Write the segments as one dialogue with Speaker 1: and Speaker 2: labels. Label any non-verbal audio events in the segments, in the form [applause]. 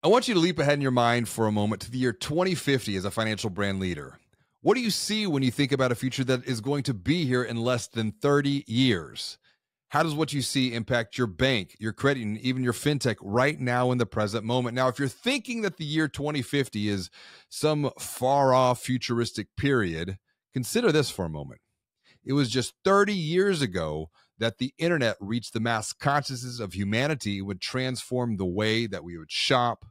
Speaker 1: I want you to leap ahead in your mind for a moment to the year 2050 as a financial brand leader. What do you see when you think about a future that is going to be here in less than 30 years? How does what you see impact your bank, your credit, and even your fintech right now in the present moment? Now, if you're thinking that the year 2050 is some far off futuristic period, consider this for a moment. It was just 30 years ago that the internet reached the mass consciousness of humanity would transform the way that we would shop,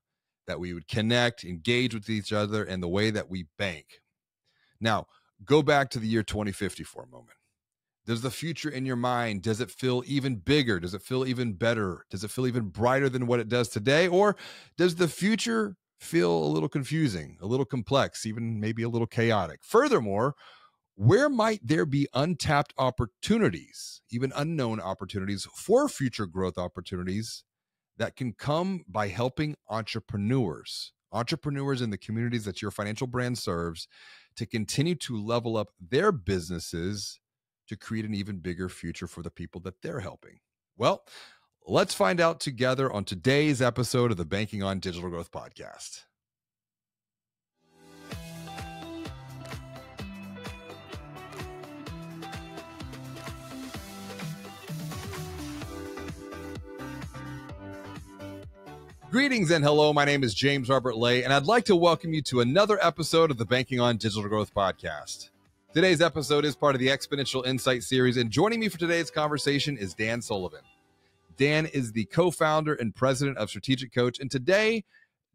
Speaker 1: that we would connect, engage with each other, and the way that we bank. Now, go back to the year 2050 for a moment. Does the future in your mind does it feel even bigger? Does it feel even better? Does it feel even brighter than what it does today or does the future feel a little confusing, a little complex, even maybe a little chaotic? Furthermore, where might there be untapped opportunities, even unknown opportunities for future growth opportunities that can come by helping entrepreneurs, entrepreneurs in the communities that your financial brand serves to continue to level up their businesses to create an even bigger future for the people that they're helping? Well, let's find out together on today's episode of the Banking on Digital Growth podcast. Greetings and hello. My name is James Robert Lay, and I'd like to welcome you to another episode of the Banking on Digital Growth podcast. Today's episode is part of the Exponential Insight series, and joining me for today's conversation is Dan Sullivan. Dan is the co founder and president of Strategic Coach, and today,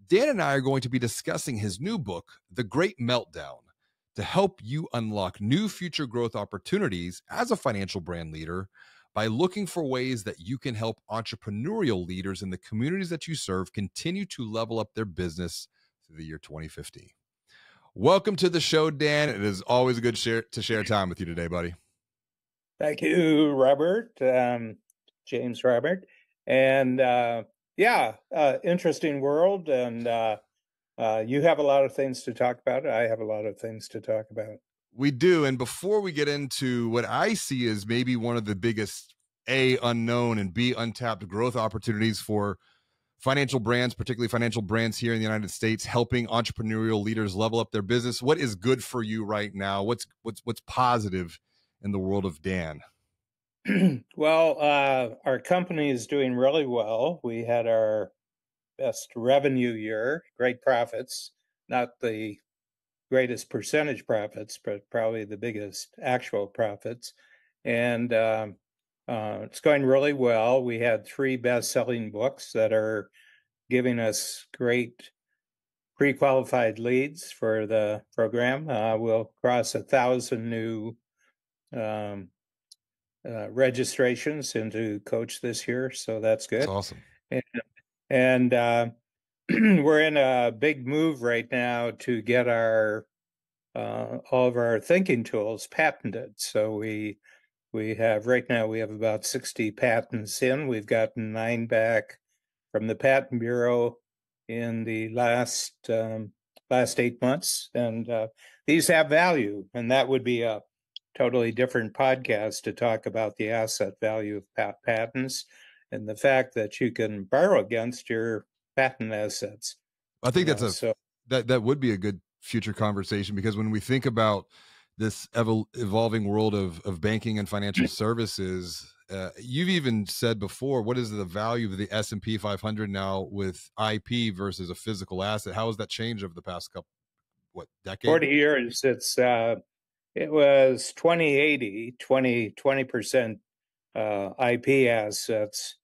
Speaker 1: Dan and I are going to be discussing his new book, The Great Meltdown, to help you unlock new future growth opportunities as a financial brand leader by looking for ways that you can help entrepreneurial leaders in the communities that you serve continue to level up their business through the year 2050. Welcome to the show, Dan. It is always good share, to share time with you today, buddy.
Speaker 2: Thank you, Robert, um, James Robert. And uh, yeah, uh, interesting world. And uh, uh you have a lot of things to talk about. I have a lot of things to talk about.
Speaker 1: We do. And before we get into what I see as maybe one of the biggest A, unknown and B, untapped growth opportunities for financial brands, particularly financial brands here in the United States, helping entrepreneurial leaders level up their business. What is good for you right now? What's what's what's positive in the world of Dan? [clears throat]
Speaker 2: well, uh, our company is doing really well. We had our best revenue year, great profits, not the greatest percentage profits, but probably the biggest actual profits. And um, uh, it's going really well. We had three best selling books that are giving us great pre qualified leads for the program. Uh, we'll cross a thousand new um, uh, registrations into coach this year. So that's good. That's
Speaker 1: awesome.
Speaker 2: And, and uh, [clears throat] we're in a big move right now to get our uh, all of our thinking tools patented. So we we have right now we have about 60 patents in. We've gotten nine back from the Patent Bureau in the last um, last eight months, and uh, these have value. And that would be a totally different podcast to talk about the asset value of pat- patents and the fact that you can borrow against your patent assets.
Speaker 1: I think that's know, a so, that that would be a good future conversation because when we think about this evol- evolving world of of banking and financial [clears throat] services uh, you've even said before what is the value of the s&p 500 now with ip versus a physical asset how has that changed over the past couple what decade
Speaker 2: 40 years it's uh it was 2080 20 20% uh, ip assets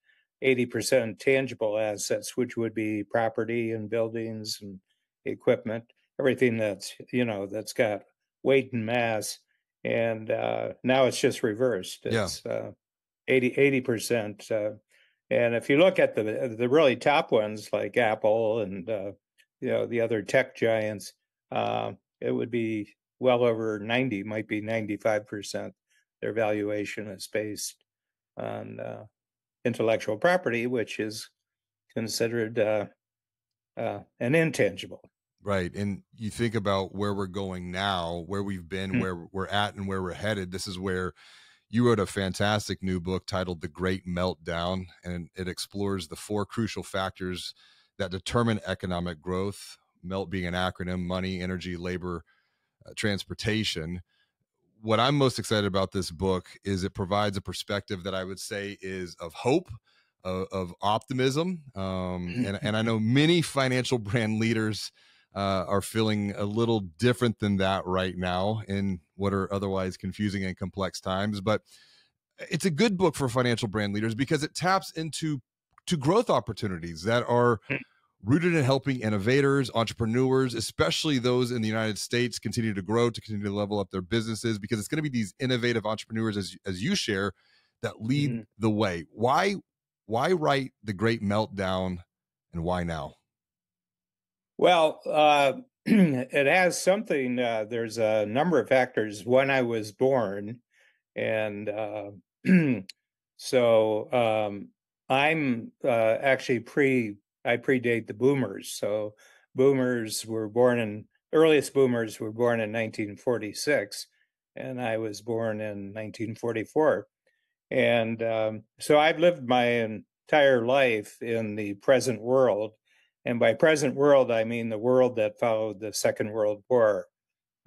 Speaker 2: 80% tangible assets which would be property and buildings and equipment everything that's you know that's got weight and mass and uh, now it's just reversed it's yeah. uh, 80 percent uh, and if you look at the the really top ones like apple and uh, you know the other tech giants uh, it would be well over 90 might be 95 percent their valuation is based on uh, intellectual property which is considered an intangible
Speaker 1: Right. And you think about where we're going now, where we've been, mm-hmm. where we're at, and where we're headed. This is where you wrote a fantastic new book titled The Great Meltdown, and it explores the four crucial factors that determine economic growth. MELT being an acronym: money, energy, labor, uh, transportation. What I'm most excited about this book is it provides a perspective that I would say is of hope, of, of optimism, um, and and I know many financial [laughs] brand leaders uh, are feeling a little different than that right now in what are otherwise confusing and complex times. But it's a good book for financial brand leaders because it taps into to growth opportunities that are hmm. Rooted in helping innovators, entrepreneurs, especially those in the United States, continue to grow, to continue to level up their businesses, because it's going to be these innovative entrepreneurs, as as you share, that lead mm-hmm. the way. Why why write the Great Meltdown, and why now?
Speaker 2: Well, uh, [clears throat] it has something. Uh, there's a number of factors. When I was born, and uh, [clears throat] so um, I'm uh, actually pre. I predate the boomers. So boomers were born in earliest boomers were born in 1946, and I was born in 1944. And um, so I've lived my entire life in the present world and by present world, I mean the world that followed the Second World War.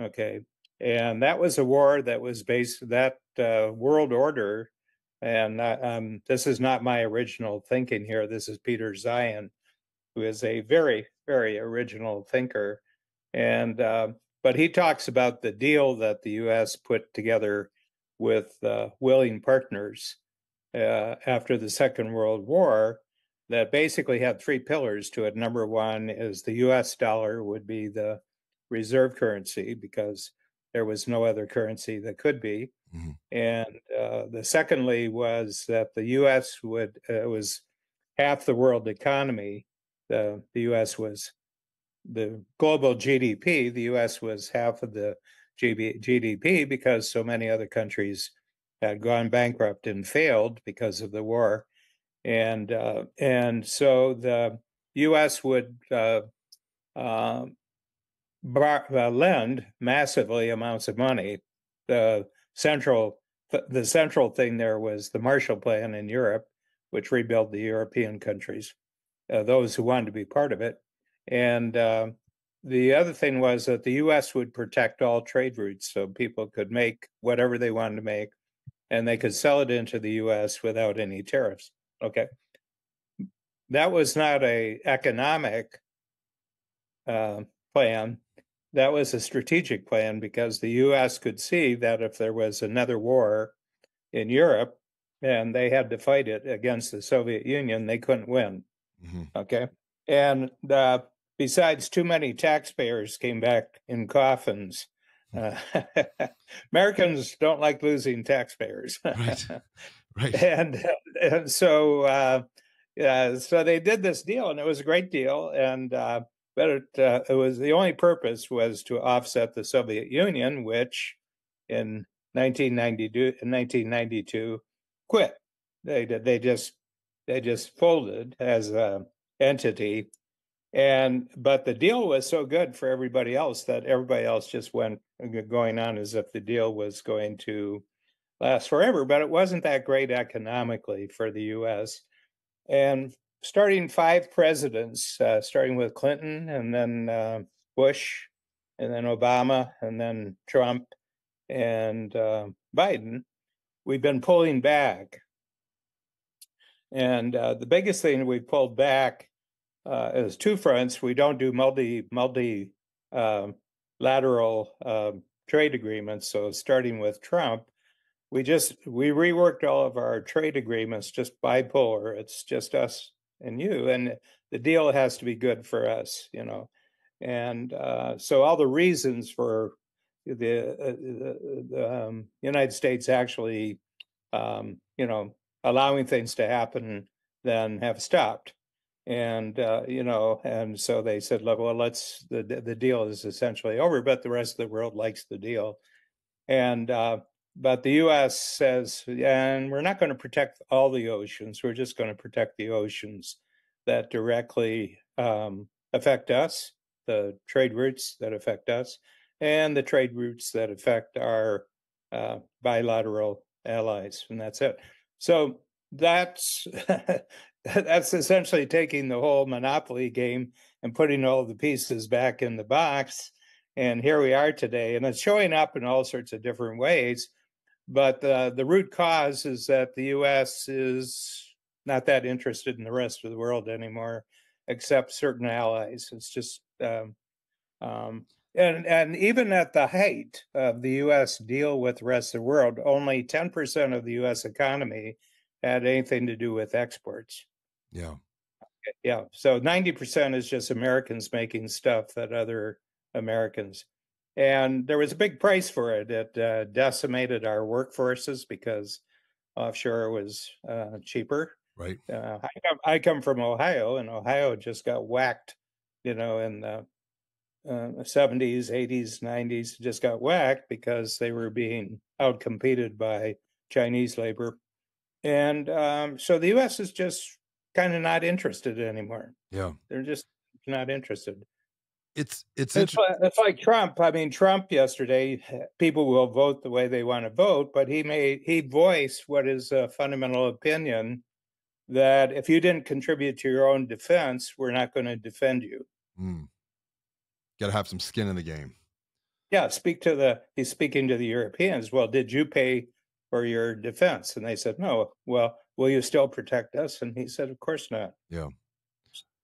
Speaker 2: Okay. And that was a war that was based, that uh, world order. And uh, um, this is not my original thinking here. This is Peter Zeihan, who is a very, very original thinker. And, uh, but he talks about the deal that the US put together with uh, willing partners uh, after the Second World War that basically had three pillars to it. Number one is the US dollar would be the reserve currency because there was no other currency that could be. Mm-hmm. And uh, the secondly was that the US would, uh, was half the world economy. The, the US was the global GDP, the US was half of the GDP because so many other countries had gone bankrupt and failed because of the war and uh, and so the U.S. would uh, uh, bar- lend massively amounts of money. The central the central thing there was the Marshall Plan in Europe, which rebuilt the European countries, uh, those who wanted to be part of it, and uh, the other thing was that the U.S. would protect all trade routes, so people could make whatever they wanted to make, and they could sell it into the U.S. without any tariffs. Okay. That was not a economic uh, plan. That was a strategic plan because the U.S. could see that if there was another war in Europe and they had to fight it against the Soviet Union, they couldn't win. Mm-hmm. Okay. And uh, besides, too many taxpayers came back in coffins. Uh, [laughs] Americans don't like losing taxpayers.
Speaker 1: right. [laughs] Right.
Speaker 2: And, and so, uh, yeah, so they did this deal, and it was a great deal. And uh, but it, uh, it was the only purpose was to offset the Soviet Union, which in 1992, in 1992 quit. They did. They just they just folded as a entity. And but the deal was so good for everybody else that everybody else just went going on as if the deal was going to last forever, but it wasn't that great economically for the US. And starting five presidents, uh, starting with Clinton and then uh, Bush and then Obama and then Trump and uh, Biden, we've been pulling back. And uh, the biggest thing we pulled back uh, is two fronts. We don't do multi multi um, lateral um, trade agreements. So starting with Trump, we just we reworked all of our trade agreements just bipolar it's just us and you and the deal has to be good for us you know and uh, so all the reasons for the, uh, the, um, united states actually um, you know allowing things to happen then have stopped and uh, you know and so they said look well let's the the deal is essentially over but the rest of the world likes the deal and uh, but the U.S. says, and we're not going to protect all the oceans. We're just going to protect the oceans that directly um, affect us, the trade routes that affect us, and the trade routes that affect our uh, bilateral allies, and that's it. So that's [laughs] that's essentially taking the whole monopoly game and putting all the pieces back in the box. And here we are today, and it's showing up in all sorts of different ways. But uh, the root cause is that the U.S. is not that interested in the rest of the world anymore, except certain allies. It's just, um, um, and and even at the height of the U.S. deal with the rest of the world, only ten percent of the U.S. economy had anything to do with exports.
Speaker 1: Yeah.
Speaker 2: Yeah. So 90% is just Americans making stuff that other Americans. And there was a big price for it. It uh, decimated our workforces because offshore was uh, cheaper.
Speaker 1: Right.
Speaker 2: Uh, I, come, I come from Ohio, and Ohio just got whacked, you know, in the 70s, 80s, 90s, just got whacked because they were being outcompeted by Chinese labor. And um, so the U.S. is just kind of not interested anymore.
Speaker 1: Yeah,
Speaker 2: they're just not interested.
Speaker 1: It's it's
Speaker 2: it's, like, it's like Trump. I mean, Trump yesterday. People will vote the way they want to vote, but he made he voiced what is a fundamental opinion that if you didn't contribute to your own defense, we're not going to defend you.
Speaker 1: Mm. Got to have some skin in the game.
Speaker 2: Yeah, speak to the. He's speaking to the Europeans. Well, did you pay for your defense? And they said, no. Well, will you still protect us? And he said, of course not.
Speaker 1: Yeah.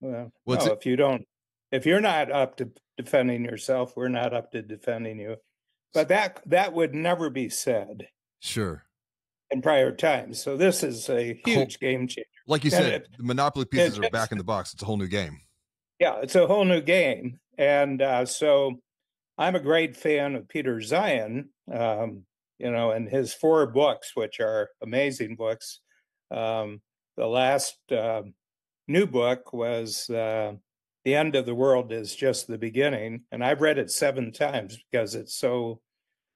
Speaker 2: Well, well no, if you don't, if you're not up to defending yourself, we're not up to defending you. But that that would never be said.
Speaker 1: Sure.
Speaker 2: In prior times. So this is a huge whole, game changer.
Speaker 1: Like you said, it, the monopoly pieces it, are back in the box. It's a whole new game.
Speaker 2: Yeah, it's a whole new game. And uh, so I'm a great fan of Peter Zeihan. Um, you know, and his four books, which are amazing books. Um, the last uh, new book was uh, The End of the World is Just the Beginning. And I've read it seven times because it's so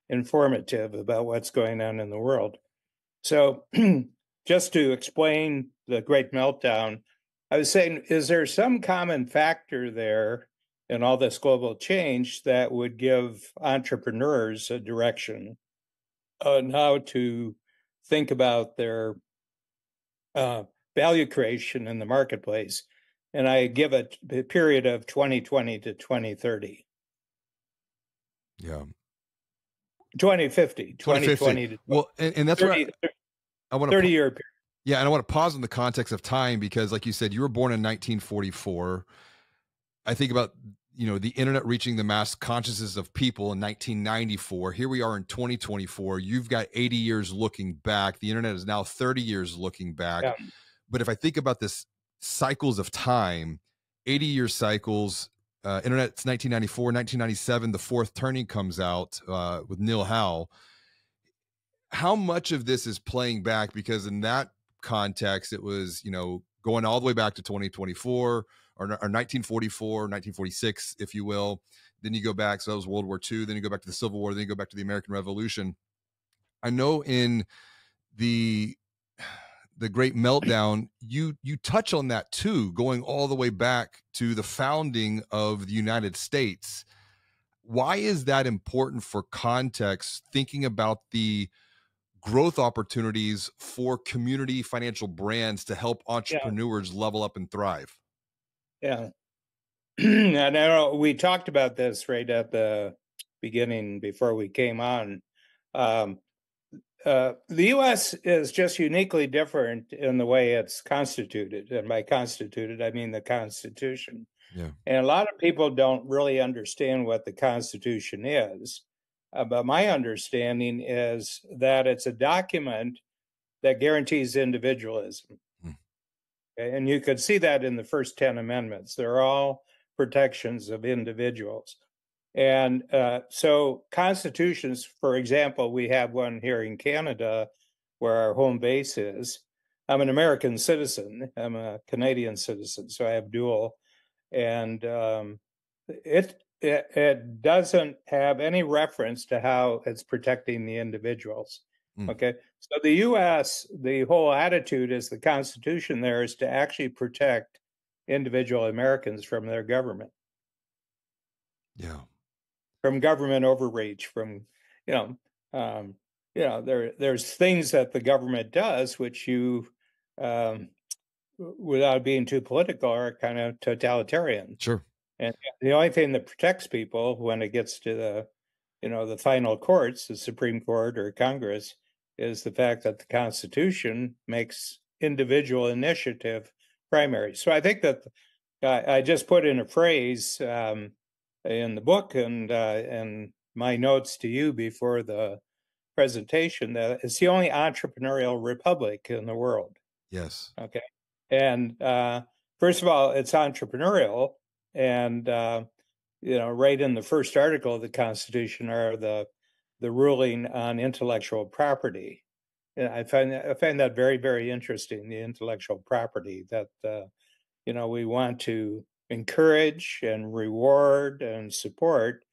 Speaker 2: informative about what's going on in the world. So, [clears throat] just to explain the Great Meltdown, I was saying, is there some common factor there in all this global change that would give entrepreneurs a direction? on how to think about their uh, value creation in the marketplace. And I give it a period of 2020 to 2030.
Speaker 1: Yeah.
Speaker 2: 2050, 2020 to
Speaker 1: well, and, and that's 30, what I, I want to
Speaker 2: 30 year period.
Speaker 1: Yeah, and I want to pause in the context of time because, like you said, you were born in 1944. I think about you know the internet reaching the mass consciousness of people in 1994 here we are in 2024 you've got 80 years looking back. The internet is now 30 years looking back. Yeah. but if i think about this cycles of time 80 year cycles uh, internet's 1994 1997 the fourth turning comes out uh, with neil howe. How much of this is playing back? Because in that context it was you know going all the way back to 2024 or, or 1944, 1946, if you will. Then you go back, so that was World War II. Then you go back to the Civil War. Then you go back to the American Revolution. I know in the the great meltdown you you touch on that too going all the way back to the founding of the united states why is that important for context thinking about the growth opportunities for community financial brands to help entrepreneurs yeah. level up and thrive
Speaker 2: yeah. [clears throat] and I know we talked about this right at the beginning before we came on. Um, uh, the U.S. is just uniquely different in the way it's constituted, and by constituted I mean the Constitution.
Speaker 1: Yeah.
Speaker 2: And a lot of people don't really understand what the Constitution is. Uh, but my understanding is that it's a document that guarantees individualism. And you could see that in the first 10 amendments. They're all protections of individuals. And uh, so, constitutions, for example, we have one here in Canada where our home base is. I'm an American citizen, I'm a Canadian citizen, so I have dual. And um, it, it, it doesn't have any reference to how it's protecting the individuals. Mm. Okay. So the US, the whole attitude is the Constitution there is to actually protect individual Americans from their government.
Speaker 1: Yeah.
Speaker 2: From government overreach, from, you know, um, you know, there there's things that the government does which you um, without being too political, are kind of totalitarian.
Speaker 1: Sure.
Speaker 2: And the only thing that protects people when it gets to the, you know, the final courts, the Supreme Court or Congress, is the fact that the Constitution makes individual initiative primary. So I think that I, I just put in a phrase um, in the book and uh, and my notes to you before the presentation that it's the only entrepreneurial republic in the world.
Speaker 1: Yes.
Speaker 2: Okay. And uh, first of all, it's entrepreneurial, and uh, you know, right in the first article of the Constitution are the the ruling on intellectual property. And I find I find that very very interesting. The intellectual property that uh, you know we want to encourage and reward and support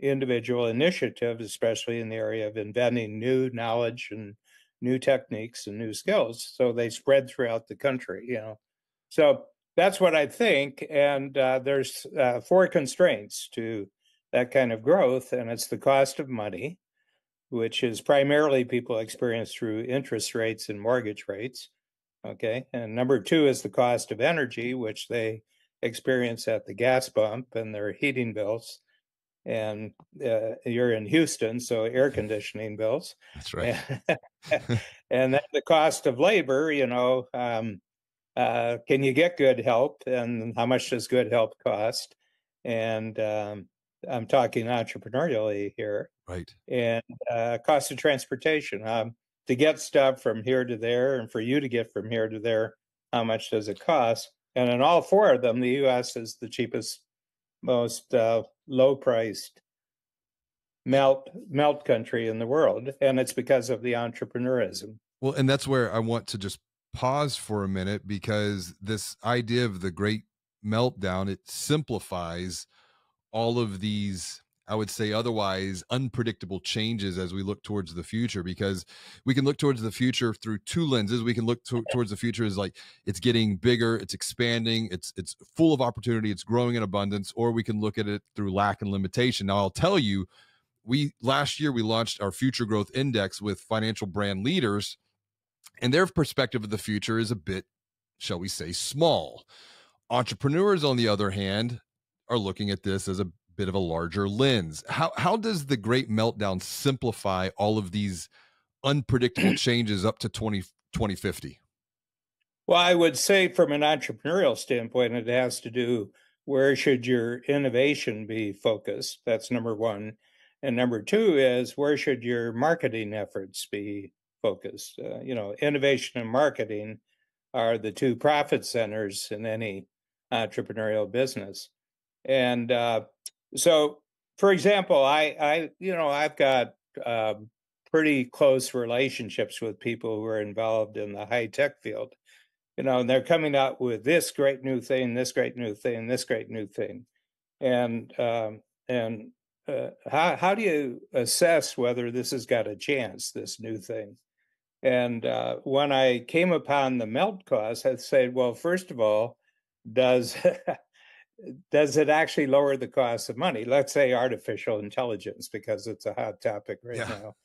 Speaker 2: individual initiatives, especially in the area of inventing new knowledge and new techniques and new skills. So they spread throughout the country, you know. So that's what I think. And uh, there's uh, four constraints to that kind of growth, and it's the cost of money, which is primarily people experience through interest rates and mortgage rates. Okay. And number two is the cost of energy, which they experience at the gas pump and their heating bills and uh, you're in Houston, so air conditioning bills.
Speaker 1: That's right. [laughs]
Speaker 2: and then the cost of labor, you know, um, uh, can you get good help, and how much does good help cost? And um, I'm talking entrepreneurially here,
Speaker 1: right?
Speaker 2: And uh, cost of transportation um, to get stuff from here to there, and for you to get from here to there, how much does it cost? And in all four of them, the U.S. is the cheapest most uh, low priced melt melt country in the world and it's because of the entrepreneurism
Speaker 1: well and that's where i want to just pause for a minute because this idea of the great meltdown it simplifies all of these I would say otherwise unpredictable changes as we look towards the future because we can look towards the future through two lenses. We can look to, towards the future as like it's getting bigger, it's expanding, it's it's full of opportunity, it's growing in abundance, or we can look at it through lack and limitation. Now I'll tell you, we last year we launched our future growth index with financial brand leaders, and their perspective of the future is a bit, shall we say, small. Entrepreneurs, on the other hand, are looking at this as a bit of a larger lens. How how does the great meltdown simplify all of these unpredictable [clears throat] changes up to 20, 2050?
Speaker 2: Well, I would say from an entrepreneurial standpoint, it has to do where should your innovation be focused? That's number one. And number two is where should your marketing efforts be focused? Uh, you know, innovation and marketing are the two profit centers in any entrepreneurial business. And uh, so, for example, I, I, you know, I've got um, pretty close relationships with people who are involved in the high tech field, you know, and they're coming out with this great new thing, this great new thing, this great new thing, and um, and uh, how how do you assess whether this has got a chance, this new thing? And uh, when I came upon the melt cost, I said, well, first of all, does [laughs] does it actually lower the cost of money? Let's say artificial intelligence, because it's a hot topic right yeah. now.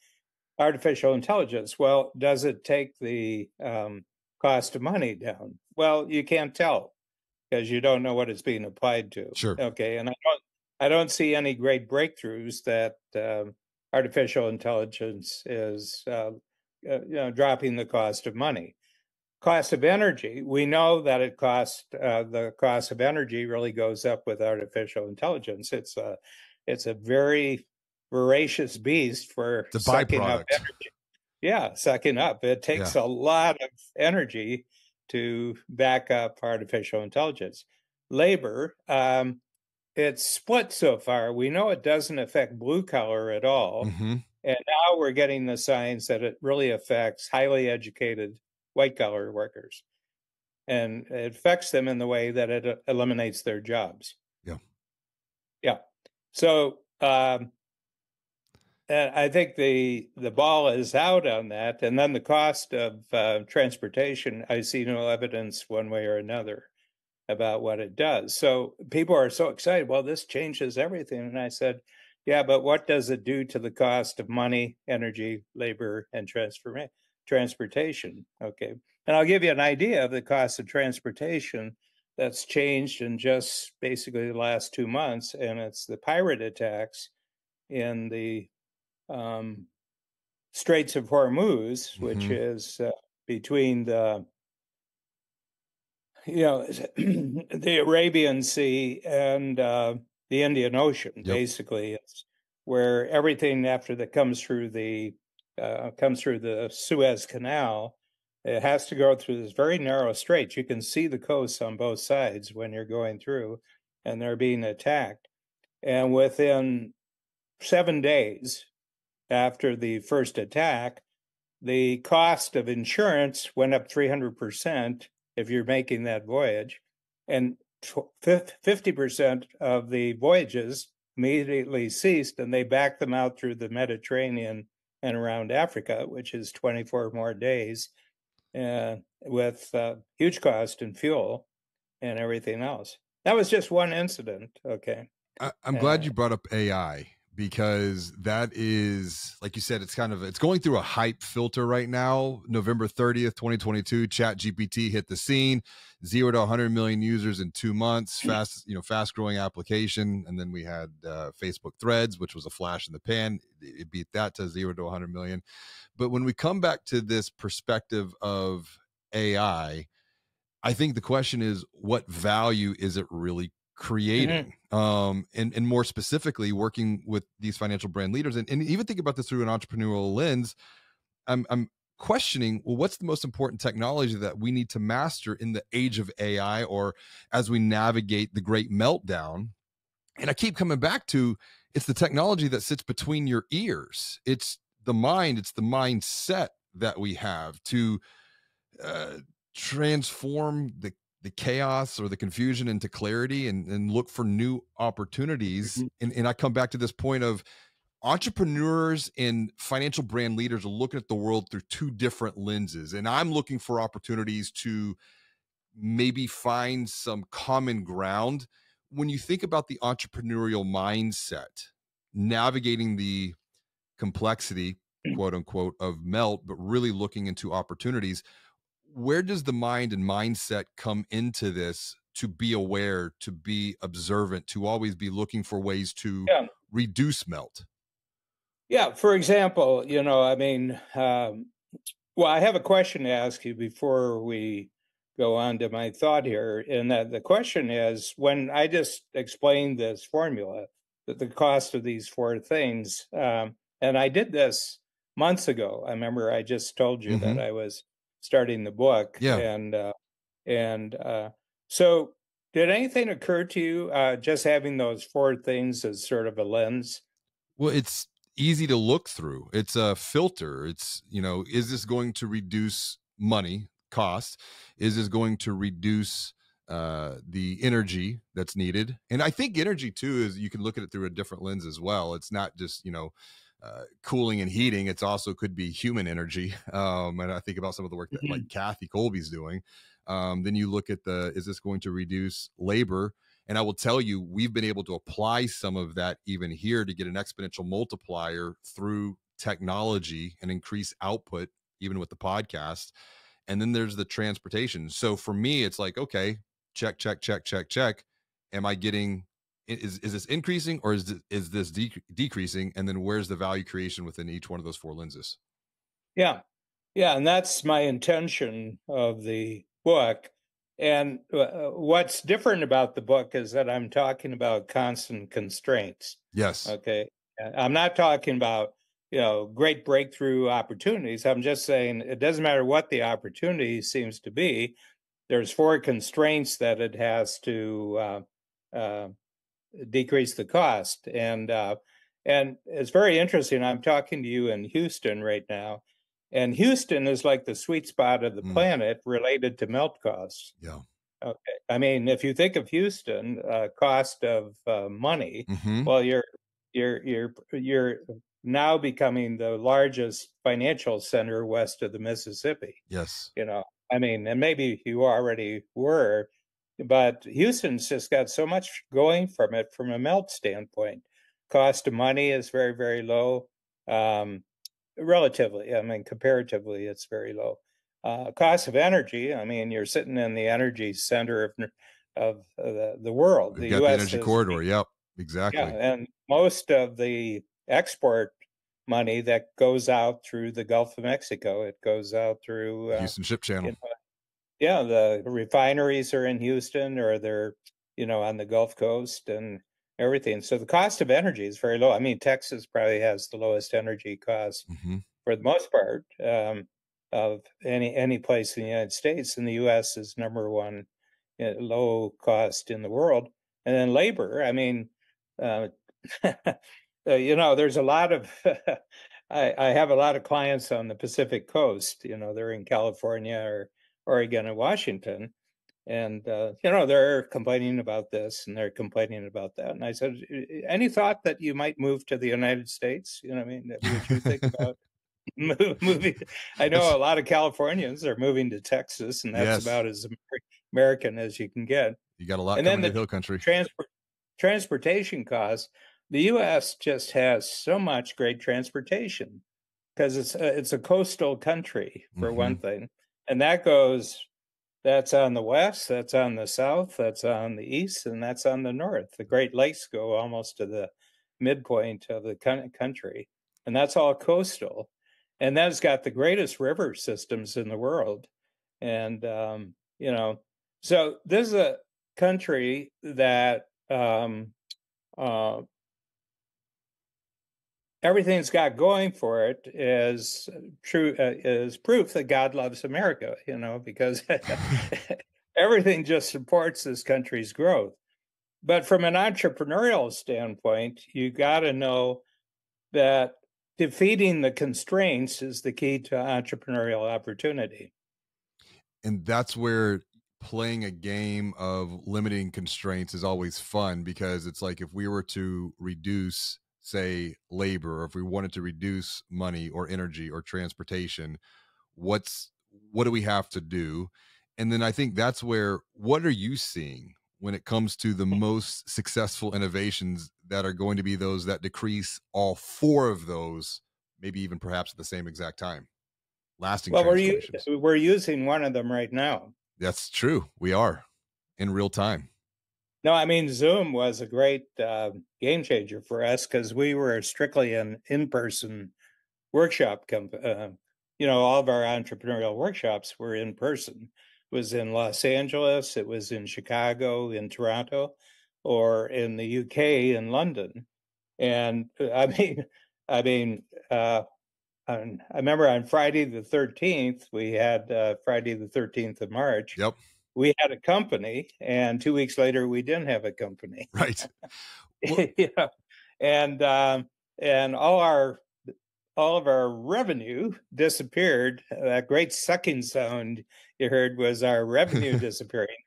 Speaker 2: Artificial intelligence. Well, does it take the um, cost of money down? Well, you can't tell because you don't know what it's being applied to.
Speaker 1: Sure.
Speaker 2: Okay, and I don't, I don't see any great breakthroughs that um, artificial intelligence is, uh, uh, you know, dropping the cost of money cost of energy, we know that it cost uh, the cost of energy really goes up with artificial intelligence. It's a it's a very voracious beast for
Speaker 1: the sucking byproduct.
Speaker 2: up energy. Yeah, sucking up. It takes yeah. a lot of energy to back up artificial intelligence. Labor, um, it's split so far. We know it doesn't affect blue collar at all. Mm-hmm. And now we're getting the signs that it really affects highly educated white collar workers. And it affects them in the way that it uh, eliminates their jobs.
Speaker 1: Yeah.
Speaker 2: Yeah. So, um, and I think the the ball is out on that, and then the cost of uh, transportation. I see no evidence one way or another about what it does. So people are so excited. Well, this changes everything, and I said, yeah, but what does it do to the cost of money, energy, labor, and transformation? Transportation. Okay. And I'll give you an idea of the cost of transportation that's changed in just basically the last two months, and it's the pirate attacks in the um, Straits of Hormuz, mm-hmm. which is uh, between the you know [clears throat] the Arabian Sea and uh, the Indian Ocean. Yep. Basically, it's where everything after that comes through the uh, comes through the Suez Canal. It has to go through this very narrow strait. You can see the coast on both sides when you're going through, and they're being attacked. And within seven days after the first attack, the cost of insurance went up 300% if you're making that voyage. And 50% of the voyages immediately ceased and they backed them out through the Mediterranean and around Africa, which is 24 more days, uh, with uh, huge cost in fuel and everything else. That was just one incident. Okay.
Speaker 1: I, am glad you brought up AI because that is like you said it's kind of it's going through a hype filter right now. November 30th 2022 chat gpt hit the scene zero to 100 million users in two months fast you know fast growing application. And then we had uh, facebook threads which was a flash in the pan. It beat that to zero to 100 million. But when we come back to this perspective of ai i think the question is what value is it really creating mm-hmm. um and and more specifically working with these financial brand leaders and, and even think about this through an entrepreneurial lens i'm i'm questioning well what's the most important technology that we need to master in the age of ai or as we navigate the great meltdown and i keep coming back to it's the technology that sits between your ears it's the mind it's the mindset that we have to uh, transform the the chaos or the confusion into clarity and, and look for new opportunities. Mm-hmm. And, and I come back to this point of entrepreneurs and financial brand leaders are looking at the world through two different lenses. And I'm looking for opportunities to maybe find some common ground. When you think about the entrepreneurial mindset, navigating the complexity, mm. quote unquote, of melt, but really looking into opportunities where does the mind and mindset come into this to be aware to be observant to always be looking for ways to yeah. reduce melt
Speaker 2: yeah for example you know i mean um, well i have a question to ask you before we go on to my thought here and that the question is when i just explained this formula that the cost of these four things um, and i did this months ago i remember i just told you mm-hmm. that i was starting the book.
Speaker 1: Yeah.
Speaker 2: And uh, and uh, so, did anything occur to you uh, just having those four things as sort of a lens?
Speaker 1: Well, it's easy to look through. It's a filter. It's you know, is this going to reduce money cost? Is this going to reduce uh the energy that's needed and i think energy too is you can look at it through a different lens as well it's not just you know uh, cooling and heating. It's also could be human energy. [laughs] Um, and I think about some of the work that mm-hmm. like Kathy Kolbe's doing. Um, then you look at the is this going to reduce labor? And I will tell you, we've been able to apply some of that even here to get an exponential multiplier through technology and increase output, even with the podcast. And then there's the transportation. So for me, it's like, okay, check, check, check, check, check. Am I getting is is this increasing or is this, is this de- decreasing? And then where's the value creation within each one of those four lenses?
Speaker 2: Yeah. Yeah and that's my intention of the book. And uh, what's different about the book is that i'm talking about constant constraints
Speaker 1: yes.
Speaker 2: okay? I'm not talking about you know great breakthrough opportunities. I'm just saying it doesn't matter what the opportunity seems to be there's four constraints that it has to uh, uh, decrease the cost. And uh, and it's very interesting. I'm talking to you in Houston right now, and Houston is like the sweet spot of the mm. planet related to melt costs.
Speaker 1: Yeah.
Speaker 2: Okay. I mean, if you think of Houston, uh, cost of uh, money, mm-hmm. well, you're you're you're you're now becoming the largest financial center west of the Mississippi.
Speaker 1: Yes.
Speaker 2: You know, I mean, and maybe you already were, but Houston's just got so much going from it from a melt standpoint. Cost of money is very, very low. Um, relatively, I mean, comparatively, it's very low. uh, cost of energy. I mean, you're sitting in the energy center of of uh, the, world.
Speaker 1: The, the energy is, corridor. Yep, exactly. Yeah,
Speaker 2: and most of the export money that goes out through the Gulf of Mexico. It goes out through
Speaker 1: uh, Houston Ship Channel. You know,
Speaker 2: yeah, the refineries are in Houston or they're you know on the Gulf Coast and everything. So the cost of energy is very low. I mean, Texas probably has the lowest energy cost mm-hmm. for the most part um, of any any place in the United States, and the U.S. is number one low cost in the world. And then labor. I mean, uh, [laughs] uh, you know, there's a lot of. [laughs] I, I have a lot of clients on the Pacific Coast. You know, they're in California or Oregon and Washington, and uh, you know they're complaining about this and they're complaining about that. And I said, any thought that you might move to the United States? You know, what I mean, would you think [laughs] about moving? I know a lot of Californians are moving to Texas, and that's yes. about as American as you can get.
Speaker 1: You got a lot and then the hill country.
Speaker 2: Transport transportation costs. The U.S. just has so much great transportation because it's a, it's a coastal country for mm-hmm. one thing, and that goes that's on the west, that's on the south, that's on the east, and that's on the north. The Great Lakes go almost to the midpoint of the country, and that's all coastal. And that's got the greatest river systems in the world. And, um, you know, so this is a country that um, uh, everything it's got going for it is true uh, is proof that God loves America. You know, because [laughs] everything just supports this country's growth. But from an entrepreneurial standpoint, you got to know that defeating the constraints is the key to entrepreneurial opportunity.
Speaker 1: And that's where playing a game of limiting constraints is always fun because it's like if we were to reduce say labor or if we wanted to reduce money or energy or transportation what's what do we have to do? And then i think that's where what are you seeing when it comes to the mm. most successful innovations that are going to be those that decrease all four of those maybe even perhaps at the same exact time? Lasting
Speaker 2: well we're, we're using one of them right now.
Speaker 1: That's true. We are. In real time
Speaker 2: no, I mean Zoom was a great uh, game changer for us because we were strictly an in-person workshop. Comp- uh, you know, all of our entrepreneurial workshops were in person. It was in Los Angeles, it was in Chicago, in Toronto, or in the UK in London. And uh, [laughs] I mean, I mean, uh, I remember on Friday the thirteenth, we had uh, Friday the thirteenth of March.
Speaker 1: Yep
Speaker 2: we had a company and two weeks later we didn't have a company.
Speaker 1: Right.
Speaker 2: Well, [laughs] yeah. And um, and all our all of our revenue disappeared. That great sucking sound you heard was our revenue [laughs] disappearing.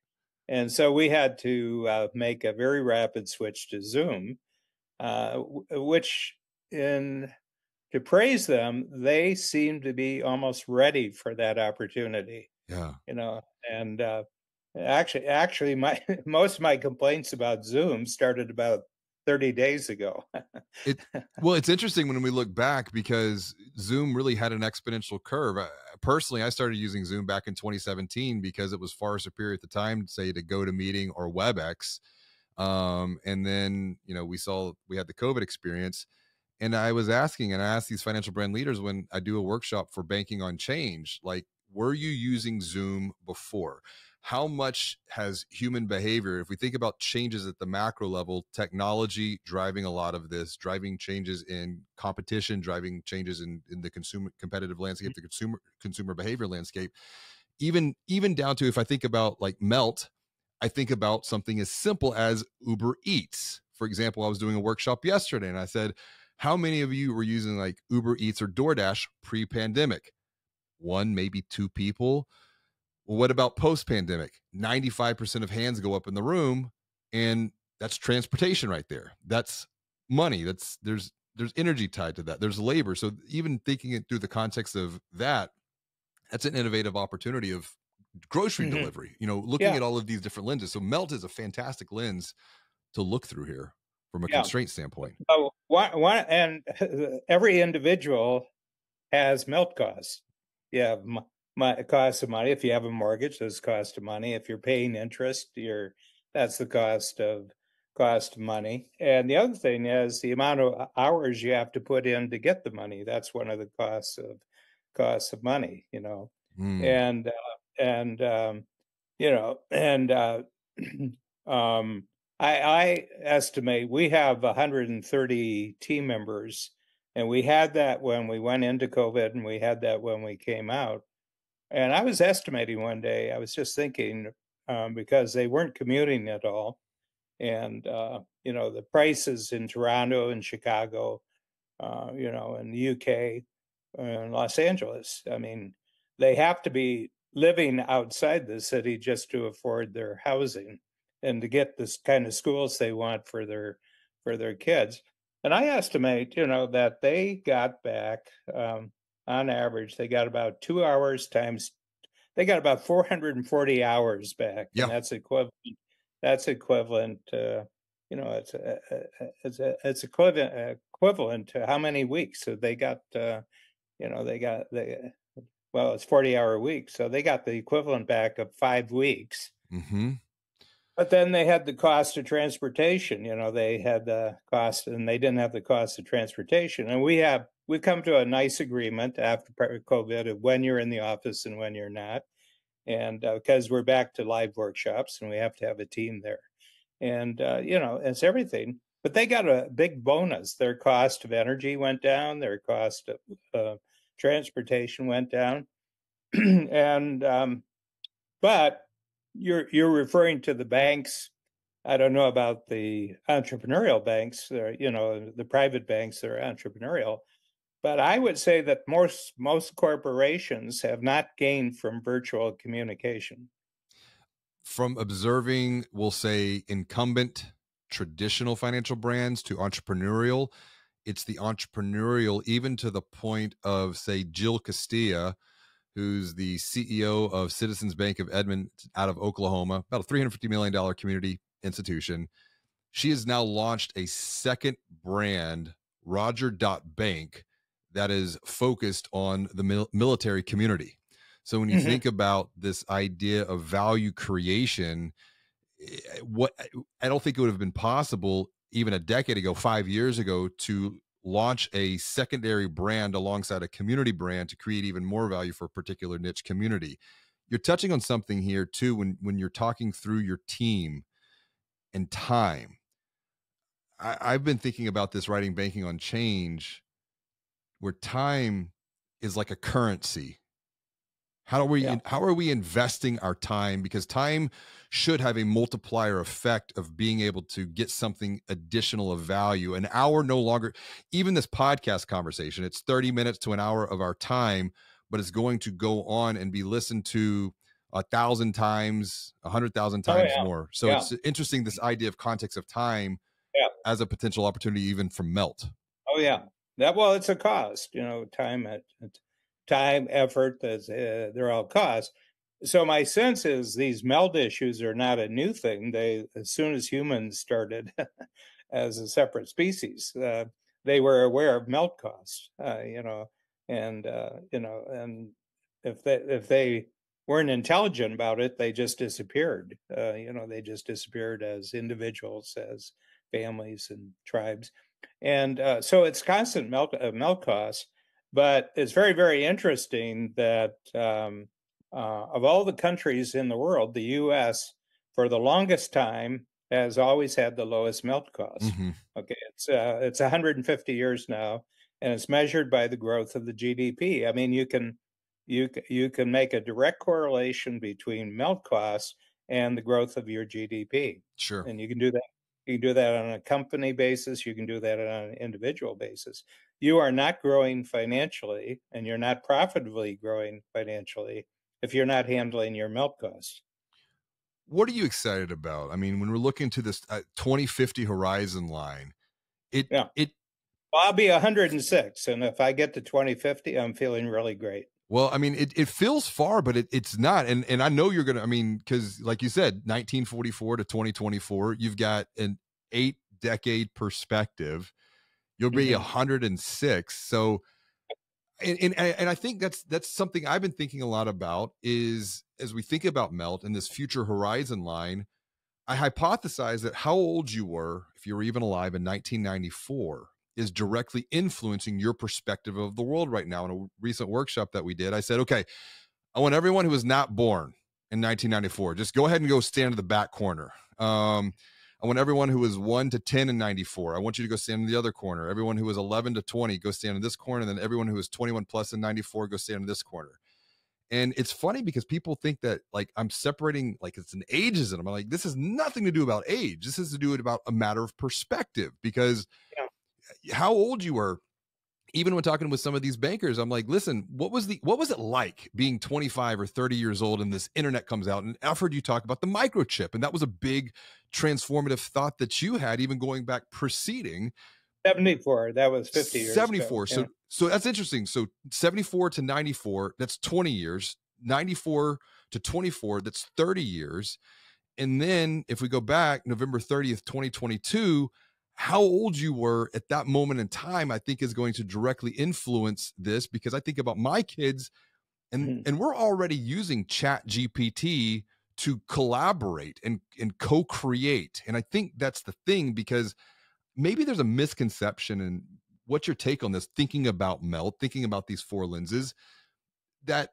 Speaker 2: And so we had to uh, make a very rapid switch to zoom uh, which in to praise them they seemed to be almost ready for that opportunity
Speaker 1: yeah.
Speaker 2: you know and uh, Actually, actually, my [laughs] most of my complaints about Zoom started about 30 days ago.
Speaker 1: it, [laughs] well, it's interesting when we look back because Zoom really had an exponential curve. personally, I started using Zoom back in 2017 because it was far superior at the time, say to GoToMeeting or WebEx. Um, and then, you know, we saw we had the COVID experience. And I was asking, and I asked these financial brand leaders when I do a workshop for banking on change, like, were you using Zoom before? How much has human behavior if we think about changes at the macro level technology driving a lot of this driving changes in competition driving changes in, in the consumer competitive landscape mm-hmm. the consumer consumer behavior landscape even even down to if i think about like melt i think about something as simple as uber eats. For example i was doing a workshop yesterday and i said how many of you were using like uber eats or doordash pre-pandemic? One maybe two people well, what about post pandemic? 95% of hands go up in the room, and that's transportation right there. That's money. That's there's there's energy tied to that. There's labor. So even thinking it through the context of that, that's an innovative opportunity of grocery mm-hmm. delivery. You know, looking yeah. at all of these different lenses. So Melt is a fantastic lens to look through here from a yeah. constraint standpoint.
Speaker 2: So one, one, and [laughs] every individual has melt costs. You have cost of money. If you have a mortgage, there's cost of money. If you're paying interest, you're that's the cost of cost of money. And the other thing is the amount of hours you have to put in to get the money. That's one of the costs of costs of money. You know, mm. and uh, and um, you know, and uh, [clears throat] um, I, I estimate we have 130 team members, and we had that when we went into COVID, and we had that when we came out. And I was estimating one day, I was just thinking um, because they weren't commuting at all, and uh, you know the prices in Toronto and Chicago, uh, you know, in the UK and Los Angeles. I mean, they have to be living outside the city just to afford their housing and to get this kind of schools they want for their for their kids. And I estimate, you know, that they got back um, on average, they got about two hours times. They got about 440 hours back, yeah. and that's equivalent. That's equivalent. Uh, you know, it's a, it's a, it's equivalent equivalent to how many weeks? So they got, uh, you know, they got they. Well, it's 40 hour week, so they got the equivalent back of five weeks.
Speaker 1: Mm-hmm.
Speaker 2: But then they had the cost of transportation. You know, they had the cost, and they didn't have the cost of transportation. And we have we've come to a nice agreement after COVID of when you're in the office and when you're not, and because uh, we're back to live workshops and we have to have a team there, and uh, you know, it's everything. But they got a big bonus. Their cost of energy went down. Their cost of uh, transportation went down, [clears throat] and um, but you're you're referring to the banks. I don't know about the entrepreneurial banks. You know, the private banks that are entrepreneurial, but I would say that most most corporations have not gained from virtual communication.
Speaker 1: From observing, we'll say incumbent traditional financial brands to entrepreneurial, it's the entrepreneurial, even to the point of say Jill Castilla, who's the CEO of Citizens Bank of Edmond out of Oklahoma, about a $350 million community institution. She has now launched a second brand, Roger Dot Bank, that is focused on the mil- military community. So when you mm-hmm. think about this idea of value creation, eh, what I don't think it would have been possible even a decade ago, five years ago, to launch a secondary brand alongside a community brand to create even more value for a particular niche community. You're touching on something here too when when you're talking through your team and time. I, I've been thinking about this writing banking on change, where time is like a currency how are we yeah. how are we investing our time? Because time should have a multiplier effect of being able to get something additional of value. An hour no longer, even this podcast conversation, it's 30 minutes to an hour of our time, but it's going to go on and be listened to a thousand times, a hundred thousand oh, times oh, yeah. more. So yeah. it's interesting this idea of context of time as a potential opportunity, even from melt.
Speaker 2: Oh yeah, that well, it's a cost. You know, time at, time, effort, uh, they're all costs. So my sense is these melt issues are not a new thing. They, as soon as humans started [laughs] as a separate species, uh, they were aware of melt costs. Uh, you know, and uh, you know, and if they if they weren't intelligent about it, they just disappeared. Uh, you know, they just disappeared as individuals, as families and tribes, and uh, so it's constant melt melt costs. But it's very, very interesting that um, uh, of all the countries in the world, the U.S. for the longest time has always had the lowest melt cost. Mm-hmm. Okay, it's uh, it's 150 years now, and it's measured by the growth of the GDP. I mean, you can you you can make a direct correlation between melt costs and the growth of your GDP.
Speaker 1: Sure,
Speaker 2: and you can do that. You can do that on a company basis. You can do that on an individual basis you are not growing financially and you're not profitably growing financially if you're not handling your melt costs.
Speaker 1: What are you excited about? I mean, when we're looking to this uh, 2050 horizon line, it yeah. it
Speaker 2: well, I'll be 106 and if I get to 2050, I'm feeling really great.
Speaker 1: Well, I mean, it, it feels far, but it, it's not. And and I know you're gonna. I mean, because like you said, 1944 to 2024, you've got an eight decade perspective You'll be mm-hmm. 106. So and, and and I think that's that's something I've been thinking a lot about is as we think about melt and this future horizon line, I hypothesize that how old you were, if you were even alive in 1994, is directly influencing your perspective of the world right now. In a recent workshop that we did, I said, okay, I want everyone who was not born in 1994, just go ahead and go stand in the back corner. Um, I want everyone who was 1 to 10 in 94. I want you to go stand in the other corner. Everyone who was 11 to 20, go stand in this corner. And then everyone who was 21 plus in 94, go stand in this corner. And it's funny because people think that like I'm separating like it's an ageism. I'm like, this has nothing to do about age. This has to do about a matter of perspective because yeah. How old you were even when talking with some of these bankers, I'm like, listen, what was the what was it like being 25 or 30 years old and this internet comes out? And I've heard you talk about the microchip, and that was a big transformative thought that you had, even going back preceding
Speaker 2: 74. That was 50 years.
Speaker 1: 74. Ago. So yeah. so that's interesting. So 74 to 94, that's 20 years. 94 to 24, that's 30 years. And then if we go back November 30th, 2022 how old you were at that moment in time i think is going to directly influence this because i think about my kids and mm-hmm. and we're already using chat gpt to collaborate and and co-create and i think that's the thing because maybe there's a misconception and what's your take on this thinking about melt thinking about these four lenses that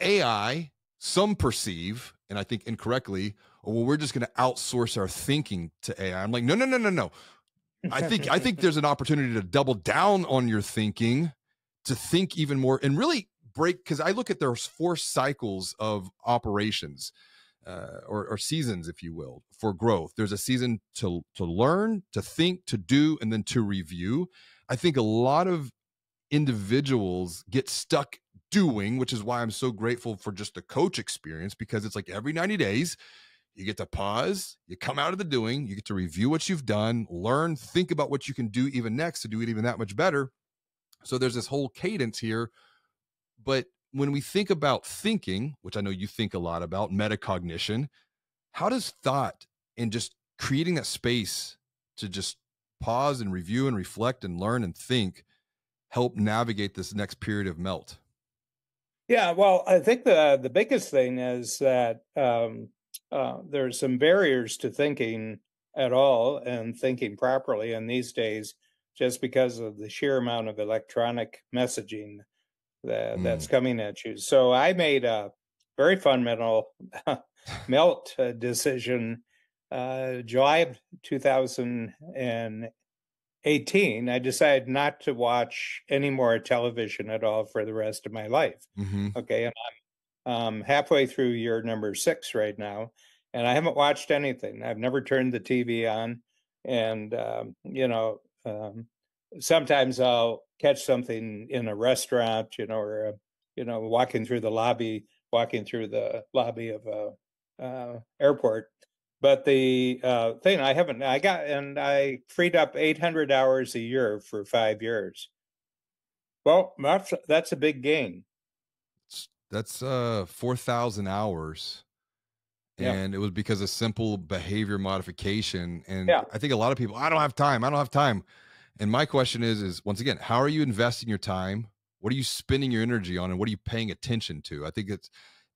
Speaker 1: ai some perceive and i think incorrectly or well, we're just going to outsource our thinking to AI. I'm like, no, no, no, no, no. I think I think there's an opportunity to double down on your thinking, to think even more, and really break. Because I look at those four cycles of operations, uh, or, or seasons, if you will, for growth. There's a season to to learn, to think, to do, and then to review. I think a lot of individuals get stuck doing, which is why I'm so grateful for just the coach experience because it's like every 90 days you get to pause, you come out of the doing, you get to review what you've done, learn, think about what you can do even next to do it even that much better. So there's this whole cadence here. But when we think about thinking, which I know you think a lot about, metacognition, how does thought and just creating that space to just pause and review and reflect and learn and think help navigate this next period of melt?
Speaker 2: Yeah, well, I think the the biggest thing is that um, uh, there's some barriers to thinking at all and thinking properly in these days just because of the sheer amount of electronic messaging that, mm. that's coming at you. So I made a very fundamental [laughs] melt uh, decision uh, July 2018. I decided not to watch any more television at all for the rest of my life. Mm-hmm. Okay. And I'm um, halfway through year number six right now, and I haven't watched anything. I've never turned the TV on, and um, you know, um, sometimes I'll catch something in a restaurant, you know, or uh, you know, walking through the lobby, walking through the lobby of a uh, airport. But the uh, thing I haven't, I got, and I freed up 800 hours a year for five years. Well, that's that's a big gain.
Speaker 1: That's uh 4,000 hours. Yeah. And it was because of simple behavior modification. And yeah. I think a lot of people, I don't have time. I don't have time. And my question is, is once again, how are you investing your time? What are you spending your energy on? And what are you paying attention to? I think it's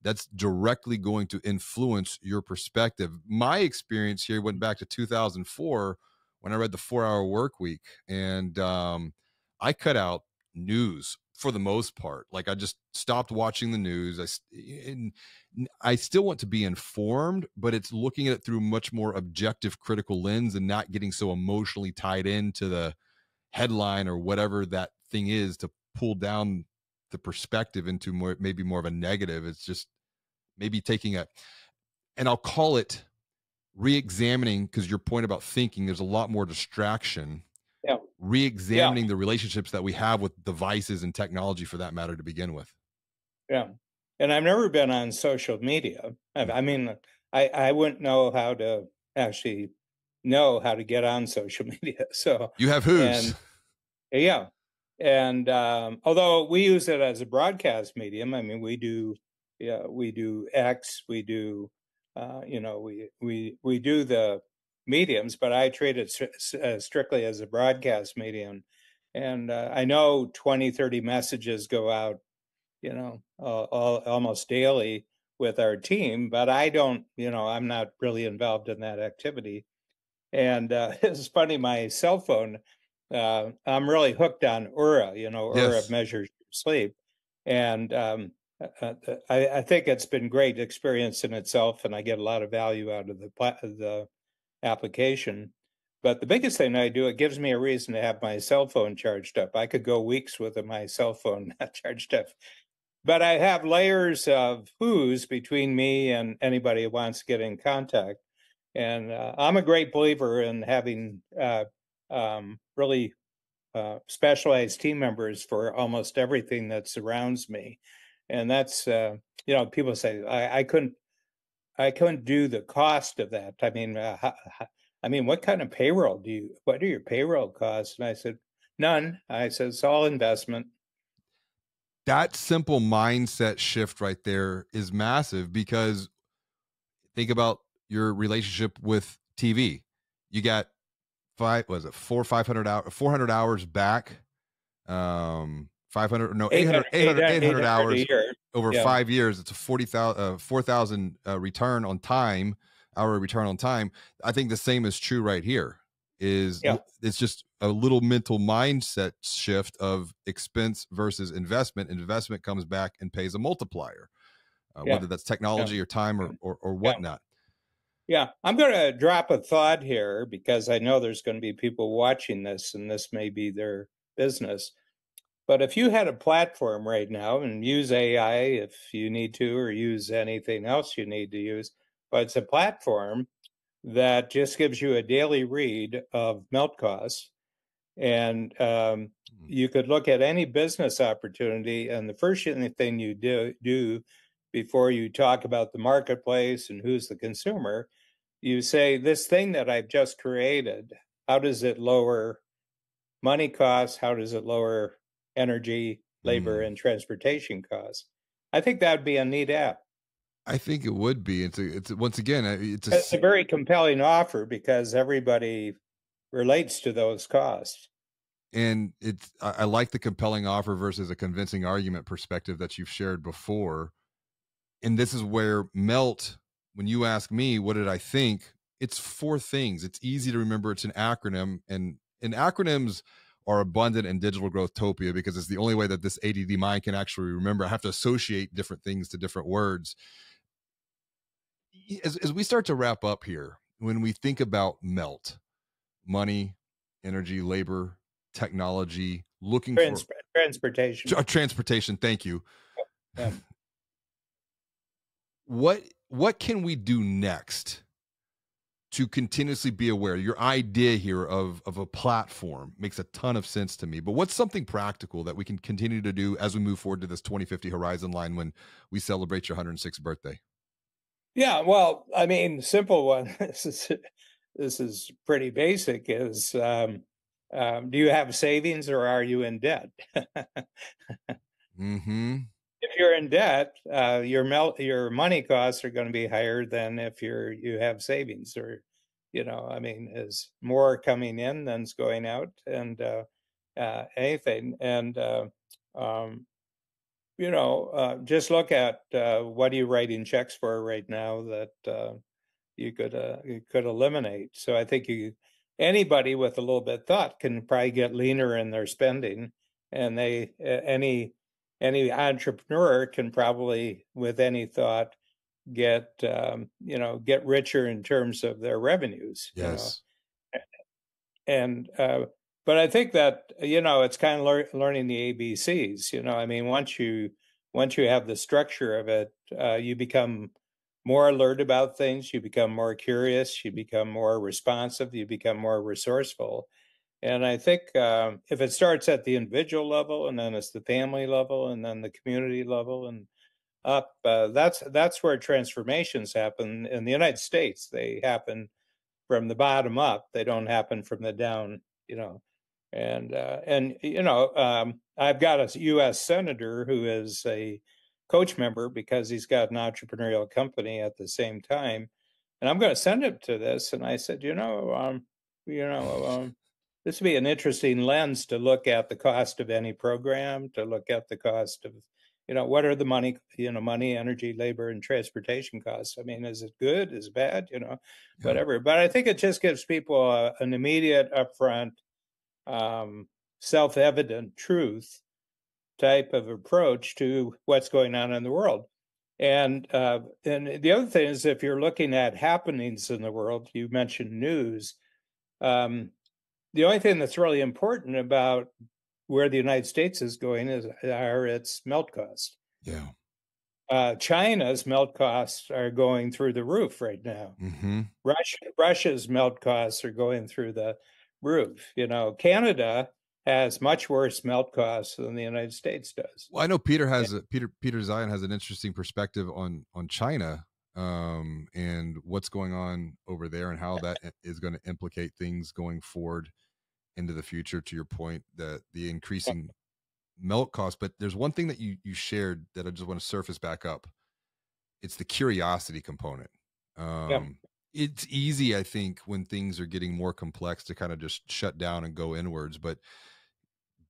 Speaker 1: that's directly going to influence your perspective. My experience here went back to 2004 when I read the four hour work week. And um, I cut out news for the most part. Like I just stopped watching the news. I I still want to be informed, but it's looking at it through much more objective, critical lens, and not getting so emotionally tied into the headline or whatever that thing is to pull down the perspective into more maybe more of a negative. It's just maybe taking a, and I'll call it re-examining because your point about thinking. There's a lot more distraction yeah. re-examining yeah. the relationships that we have with devices and technology for that matter to begin with
Speaker 2: yeah and i've never been on social media i mean i i wouldn't know how to actually know how to get on social [laughs] media so
Speaker 1: you have who's
Speaker 2: yeah and um, although we use it as a broadcast medium i mean we do yeah we do x we do uh, you know we we we do the mediums, but I treat it uh, strictly as a broadcast medium. and uh, I know 20, 30 messages go out, you know, uh, all, almost daily with our team, but I don't, you know, I'm not really involved in that activity. And uh, [laughs] it's funny, my cell phone, uh, I'm really hooked on Oura, you know, Oura yes. measures sleep. And um, uh, uh, I, I, think it's been great experience in itself, and I get a lot of value out of the the application. But the biggest thing I do, it gives me a reason to have my cell phone charged up. I could go weeks with my cell phone [laughs] not charged up. But I have layers of who's between me and anybody who wants to get in contact. And uh, I'm a great believer in having uh, um, really uh, specialized team members for almost everything that surrounds me and that's uh, you know people say I, I, couldn't I couldn't do the cost of that. I mean, uh, I mean, what kind of payroll do you? What are your payroll costs? And I said none. I said it's all investment.
Speaker 1: That simple mindset shift right there is massive because think about your relationship with TV. You got five was it four five hundred hours four hundred hours back um 500 no 800 800, 800, 800 hours over yeah. five years it's a 40,000 uh, 4,000 uh, return on time hour return on time I think the same is true right here is yeah. it's just a little mental mindset shift of expense versus investment investment comes back and pays a multiplier uh, yeah. whether that's technology or time or, or, or whatnot
Speaker 2: yeah, I'm going to drop a thought here because I know there's going to be people watching this and this may be their business. But if you had a platform right now and use AI if you need to, or use anything else you need to use, but it's a platform that just gives you a daily read of melt costs. And um, hmm. you could look at any business opportunity, and the first thing you do, do before you talk about the marketplace and who's the consumer, you say, This thing that I've just created, how does it lower money costs? How does it lower energy, labor, mm. and transportation costs. I think that would be a neat app.
Speaker 1: I think it would be. It's a, it's once again, it's
Speaker 2: a, it's a very compelling offer because everybody relates to those costs.
Speaker 1: And it's I, I like the compelling offer versus a convincing argument perspective that you've shared before. And this is where melt. When you ask me, what did I think? It's four things. It's easy to remember. It's an acronym, and in acronyms are abundant in digital growth topia because it's the only way that this ADD mind can actually remember. I have to associate different things to different words. As, as we start to wrap up here, when we think about melt, money, energy, labor, technology, looking
Speaker 2: Trans- for transportation,
Speaker 1: uh, transportation. Thank you. Yeah. [sighs] What what can we do next to continuously be aware. Your idea here of of a platform makes a ton of sense to me. But what's something practical that we can continue to do as we move forward to this 2050 horizon line when we celebrate your 106th birthday?
Speaker 2: Yeah, well, I mean, simple one. [laughs] this is this is pretty basic. Is um, um, do you have savings or are you in debt? [laughs]
Speaker 1: hmm
Speaker 2: If you're in debt, uh, your mel- your money costs are going to be higher than if you're you have savings or you know, I mean, is more coming in than's going out, and uh, uh, anything. And uh, um, you know, uh, just look at uh, what are you writing checks for right now that you could you could eliminate. So I think you anybody with a little bit of thought can probably get leaner in their spending, and they any any entrepreneur can probably with any thought get um, you know get richer in terms of their revenues.
Speaker 1: Yes.
Speaker 2: You know? And uh, but I think that you know it's kind of lear- learning the ABCs. You know, I mean, once you once you have the structure of it, uh, you become more alert about things. You become more curious. You become more responsive. You become more resourceful. And I think um, if it starts at the individual level, and then it's the family level, and then the community level, and up. Uh, that's that's where transformations happen in the United States. They happen from the bottom up. They don't happen from the down. You know, and uh, and you know, um, I've got a U.S. senator who is a coach member because he's got an entrepreneurial company at the same time, and I'm going to send him to this. And I said, you know, um, you know. Um, this would be an interesting lens to look at the cost of any program, to look at the cost of, you know, what are the money, you know, money, energy, labor, and transportation costs. I mean, is it good? Is it bad? You know, yeah. whatever. But I think it just gives people a, an immediate, upfront, um, self-evident truth type of approach to what's going on in the world. And uh, and the other thing is, if you're looking at happenings in the world, you mentioned news. Um, the only thing that's really important about where the United States is going is are its melt costs.
Speaker 1: Yeah.
Speaker 2: Uh, China's melt costs are going through the roof right now. Mm-hmm. Russia, Russia's melt costs are going through the roof. You know, Canada has much worse melt costs than the United States does.
Speaker 1: Well, I know Peter has a, Peter Peter Zeihan has an interesting perspective on on China um, and what's going on over there and how that is going to implicate things going forward into the future. To your point, that the increasing melt cost, but there's one thing that you you shared that I just want to surface back up. It's the curiosity component. Um, yeah. It's easy, I think, when things are getting more complex to kind of just shut down and go inwards, but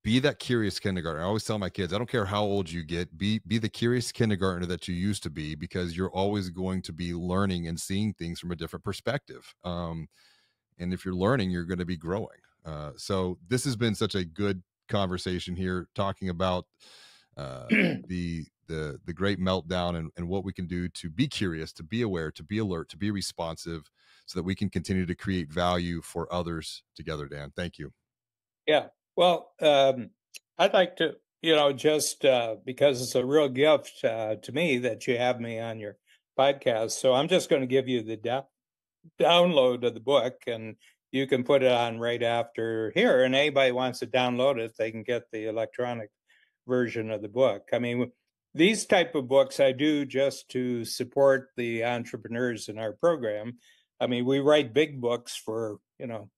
Speaker 1: be that curious kindergartner. I always tell my kids, I don't care how old you get, be be the curious kindergartner that you used to be because you're always going to be learning and seeing things from a different perspective. Um, and if you're learning, you're going to be growing. Uh, so this has been such a good conversation here, talking about uh, [clears throat] the the the great meltdown and, and what we can do to be curious, to be aware, to be alert, to be responsive, so that we can continue to create value for others together. Dan, thank you.
Speaker 2: Yeah, well, um, I'd like to, you know, just uh, because it's a real gift uh, to me that you have me on your podcast. So I'm just going to give you the da- download of the book, and you can put it on right after here. And anybody wants to download it, they can get the electronic version of the book. I mean, these type of books I do just to support the entrepreneurs in our program. I mean, we write big books for you know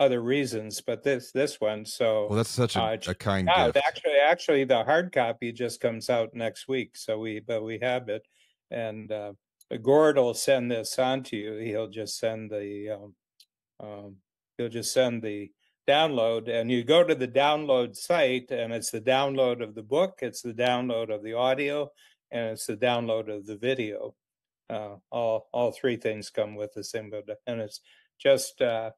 Speaker 2: other reasons, but this this one. So
Speaker 1: well, that's such a, uh, a kind yeah, gift.
Speaker 2: Actually, actually, the hard copy just comes out next week. So we but we have it, and uh, Gord will send this on to you. He'll just send the um, um, he'll just send the download, and you go to the download site, and it's the download of the book, it's the download of the audio, and it's the download of the video. Uh, all all three things come with the same, and it's just uh,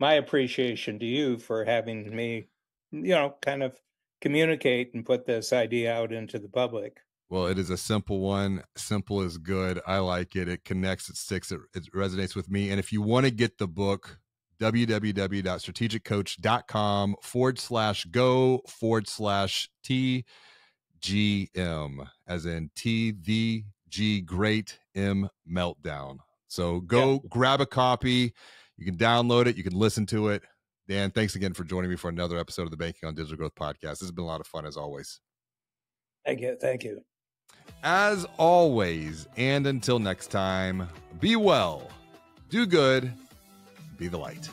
Speaker 2: my appreciation to you for having me, you know, kind of communicate and put this idea out into the public.
Speaker 1: Well, it is a simple one. Simple is good. I like it. It connects, it sticks, it, it resonates with me. And if you want to get the book, www.strategiccoach.com forward slash go forward slash TGM, as in T V G Great M Meltdown. So go yeah. grab a copy. You can download it, you can listen to it. Dan, thanks again for joining me for another episode of the Banking on Digital Growth podcast. This has been a lot of fun as always.
Speaker 2: Thank you. Thank you.
Speaker 1: As always, and until next time, be well, do good, be the light.